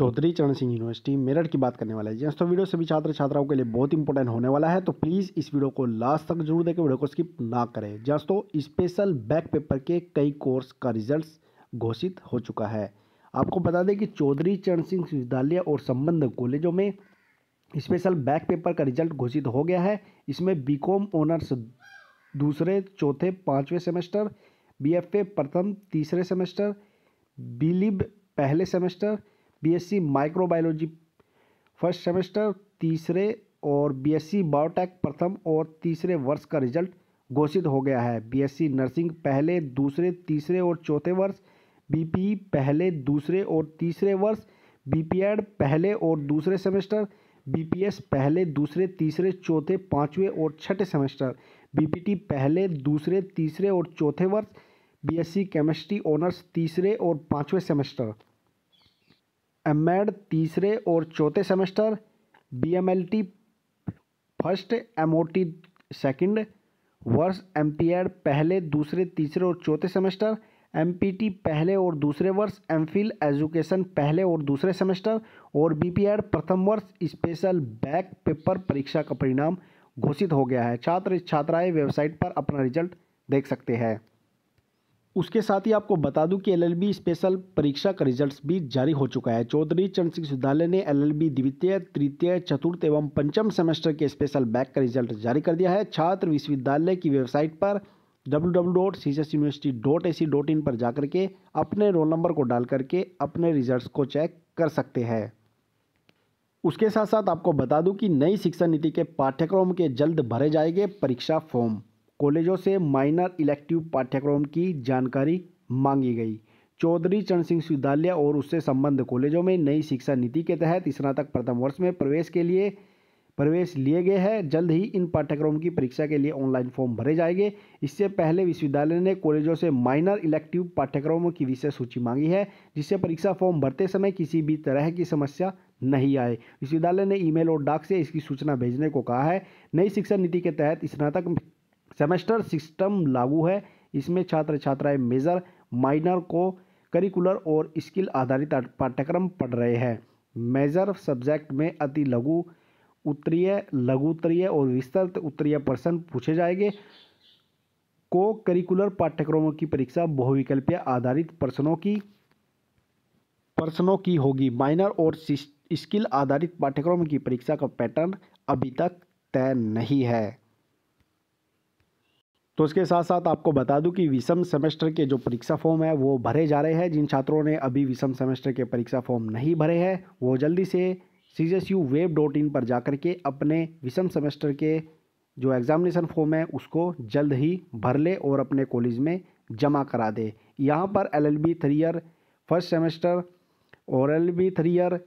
चौधरी चरण सिंह यूनिवर्सिटी मेरठ की बात करने वाला है। दोस्तों वीडियो सभी छात्र छात्राओं के लिए बहुत इंपॉर्टेंट होने वाला है तो प्लीज़ इस वीडियो को लास्ट तक ज़रूर देखें, वीडियो को स्किप ना करें। दोस्तों स्पेशल बैक पेपर के कई कोर्स का रिज़ल्ट घोषित हो चुका है। आपको बता दें कि चौधरी चरण सिंह विश्वविद्यालय और संबंध कॉलेजों में स्पेशल बैक पेपर का रिज़ल्ट घोषित हो गया है। इसमें बी ऑनर्स दूसरे, चौथे, पाँचवें सेमेस्टर बीएफए प्रथम, तीसरे सेमेस्टर बीलिब पहले semester BSc microbiology first semester तीसरे और बीएससी बायोटेक प्रथम और तीसरे वर्ष का रिज़ल्ट घोषित हो गया है। बीएससी नर्सिंग पहले, दूसरे, तीसरे और चौथे वर्ष। बीपीई पहले, दूसरे और तीसरे वर्ष। बीपीएड पहले और दूसरे सेमेस्टर बीपीएस पहले, दूसरे, तीसरे, चौथे, पाँचवें और छठे सेमेस्टर बीपीटी पहले, दूसरे, तीसरे और चौथे वर्ष। बीएससी केमिस्ट्री ऑनर्स तीसरे और पाँचवें सेमेस्टर एम तीसरे और चौथे semester B M L T first M O T second, वर्ष एम पी एड पहले, दूसरे, तीसरे और चौथे सेमेस्टर एम पी टी पहले और दूसरे वर्ष एम फिल एजुकेशन पहले और दूसरे सेमेस्टर और बी पी एड प्रथम वर्ष स्पेशल बैक पेपर परीक्षा का परिणाम घोषित हो गया है। छात्र, छात्राएँ वेबसाइट पर अपना रिज़ल्ट देख सकते हैं। उसके साथ ही आपको बता दूँ कि एलएलबी स्पेशल परीक्षा का रिज़ल्ट भी जारी हो चुका है। चौधरी चरण सिंह विश्वविद्यालय ने एलएलबी द्वितीय, तृतीय, चतुर्थ एवं पंचम सेमेस्टर के स्पेशल बैक का रिज़ल्ट जारी कर दिया है। छात्र विश्वविद्यालय की वेबसाइट पर www.ccsuniversity.ac.in पर जाकर के अपने रोल नंबर को डाल करके अपने रिजल्ट्स को चेक कर सकते हैं। उसके साथ साथ आपको बता दूँ कि नई शिक्षा नीति के पाठ्यक्रम के जल्द भरे जाएँगे परीक्षा फॉर्म। कॉलेजों से माइनर इलेक्टिव पाठ्यक्रम की जानकारी मांगी गई। चौधरी चरण सिंह विश्वविद्यालय और उससे संबद्ध कॉलेजों में नई शिक्षा नीति के तहत स्नातक प्रथम वर्ष में प्रवेश के लिए, प्रवेश लिए गए हैं। जल्द ही इन पाठ्यक्रमों की परीक्षा के लिए ऑनलाइन फॉर्म भरे जाएँगे। इससे पहले विश्वविद्यालय ने कॉलेजों से माइनर इलेक्टिव पाठ्यक्रमों की विषय सूची मांगी है, जिससे परीक्षा फॉर्म भरते समय किसी भी तरह की समस्या नहीं आए। विश्वविद्यालय ने ईमेल और डाक से इसकी सूचना भेजने को कहा है। नई शिक्षा नीति के तहत स्नातक सेमेस्टर सिस्टम लागू है। इसमें छात्र छात्राएँ मेजर, माइनर को करिकुलर और स्किल आधारित पाठ्यक्रम पढ़ रहे हैं। मेजर सब्जेक्ट में अति लघु उत्तरीय लघु उत्तरीय और विस्तृत उत्तरीय प्रश्न पूछे जाएँगे। को करिकुलर पाठ्यक्रमों की परीक्षा बहुविकल्पीय आधारित प्रश्नों की प्रश्नों की होगी। माइनर और स्किल आधारित पाठ्यक्रमों की परीक्षा का पैटर्न अभी तक तय नहीं है। तो उसके साथ साथ आपको बता दूँ कि विषम सेमेस्टर के जो परीक्षा फॉर्म है, वो भरे जा रहे हैं। जिन छात्रों ने अभी विषम सेमेस्टर के परीक्षा फॉर्म नहीं भरे हैं, वो जल्दी से C G S U web dot in पर जाकर के अपने विषम सेमेस्टर के जो एग्ज़ामिनेशन फॉर्म है, उसको जल्द ही भर ले और अपने कॉलेज में जमा करा दे। यहाँ पर L L B three year first semester और L B three year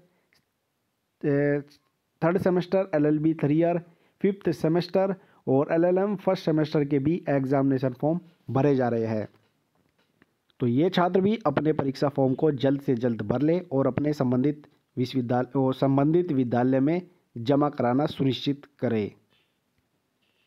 third semester L L B three year fifth semester और एलएलएम फ़र्स्ट सेमेस्टर के भी एग्जामिनेशन फॉर्म भरे जा रहे हैं। तो ये छात्र भी अपने परीक्षा फॉर्म को जल्द से जल्द भर लें और अपने संबंधित विश्वविद्यालय और संबंधित विद्यालय में जमा कराना सुनिश्चित करें।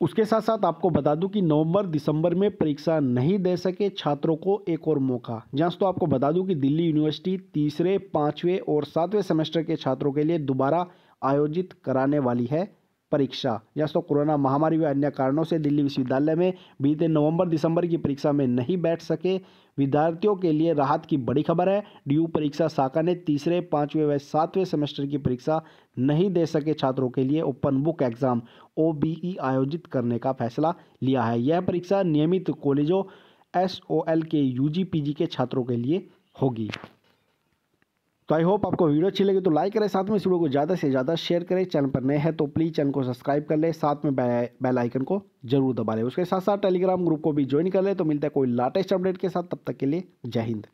उसके साथ साथ आपको बता दूँ कि नवंबर, दिसंबर में परीक्षा नहीं दे सके छात्रों को एक और मौका। जहाँ तो आपको बता दूँ कि दिल्ली यूनिवर्सिटी तीसरे, पाँचवें और सातवें सेमेस्टर के छात्रों के लिए दोबारा आयोजित कराने वाली है। परीक्षा। या तो कोरोना महामारी व अन्य कारणों से दिल्ली विश्वविद्यालय में बीते नवंबर दिसंबर की परीक्षा में नहीं बैठ सके। विद्यार्थियों के लिए राहत की बड़ी खबर है। डीयू परीक्षा शाखा ने तीसरे, पाँचवें व सातवें सेमेस्टर की परीक्षा नहीं दे सके छात्रों के लिए ओपन बुक एग्ज़ाम ओ आयोजित करने का फैसला लिया है। यह परीक्षा नियमित कॉलेजों, एसओएल के यू जी के छात्रों के लिए होगी। तो आई होप आपको वीडियो अच्छी लगी तो लाइक करें, साथ में इस वीडियो को ज़्यादा से ज़्यादा शेयर करें। चैनल पर नए हैं तो प्लीज़ चैनल को सब्सक्राइब कर लें। साथ में बेल आइकन को ज़रूर दबा लें। उसके साथ साथ टेलीग्राम ग्रुप को भी ज्वाइन कर लें। तो मिलता है कोई लाटेस्ट अपडेट के साथ। तब तक के लिए जय हिंद।